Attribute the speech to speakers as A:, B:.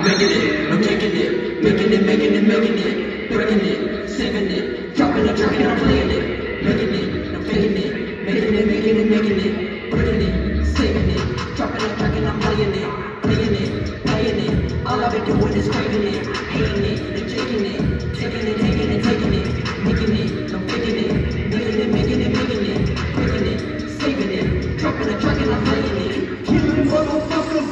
A: Making it, I'm taking it, making it, making it, making it, breaking it, saving it, dropping it, jerking, I'm playing it, making it, I'm faking it, making it, making it, making it, breaking it, saving it, dropping it, jerking, I'm playing it, playing it, playing it, all I've been doing is craving it, hating it, and it, taking it, taking it, taking it, making it, I'm it, making it, making it, making it, breaking it, saving it, dropping it, jerking, I'm playing it.
B: Killing motherfuckers,